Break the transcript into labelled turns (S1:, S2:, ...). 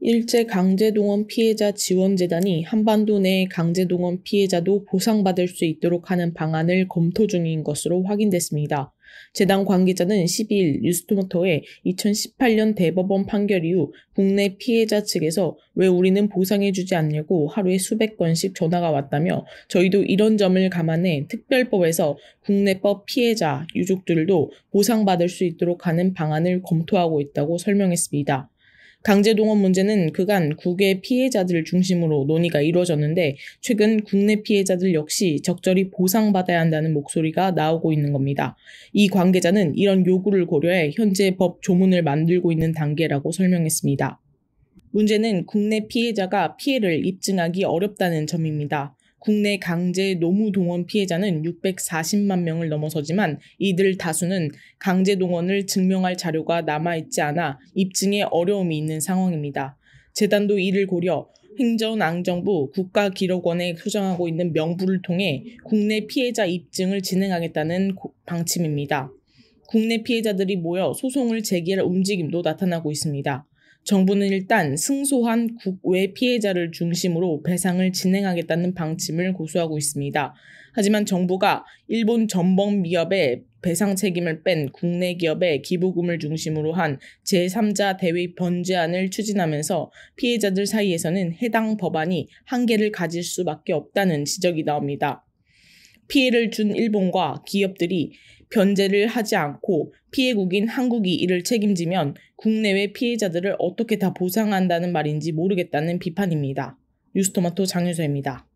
S1: 일제 강제동원 피해자 지원재단이 한반도 내 강제동원 피해자도 보상받을 수 있도록 하는 방안을 검토 중인 것으로 확인됐습니다. 재단 관계자는 12일 뉴스토마토에 2018년 대법원 판결 이후 국내 피해자 측에서 왜 우리는 보상해주지 않냐고 하루에 수백 건씩 전화가 왔다며 저희도 이런 점을 감안해 특별법에서 국내법 피해자, 유족들도 보상받을 수 있도록 하는 방안을 검토하고 있다고 설명했습니다. 강제 동원 문제는 그간 국외 피해자들 중심으로 논의가 이루어졌는데 최근 국내 피해자들 역시 적절히 보상받아야 한다는 목소리가 나오고 있는 겁니다. 이 관계자는 이런 요구를 고려해 현재 법 조문을 만들고 있는 단계라고 설명했습니다. 문제는 국내 피해자가 피해를 입증하기 어렵다는 점입니다. 국내 강제 노무 동원 피해자는 640만 명을 넘어서지만 이들 다수는 강제 동원을 증명할 자료가 남아있지 않아 입증에 어려움이 있는 상황입니다. 재단도 이를 고려 행정안정부 국가기록원에 소장하고 있는 명부를 통해 국내 피해자 입증을 진행하겠다는 방침입니다. 국내 피해자들이 모여 소송을 제기할 움직임도 나타나고 있습니다. 정부는 일단 승소한 국외 피해자를 중심으로 배상을 진행하겠다는 방침을 고수하고 있습니다. 하지만 정부가 일본 전범 미업의 배상 책임을 뺀 국내 기업의 기부금을 중심으로 한 제3자 대위 번제안을 추진하면서 피해자들 사이에서는 해당 법안이 한계를 가질 수밖에 없다는 지적이 나옵니다. 피해를 준 일본과 기업들이 변제를 하지 않고 피해국인 한국이 이를 책임지면 국내외 피해자들을 어떻게 다 보상한다는 말인지 모르겠다는 비판입니다. 뉴스토마토 장유서입니다.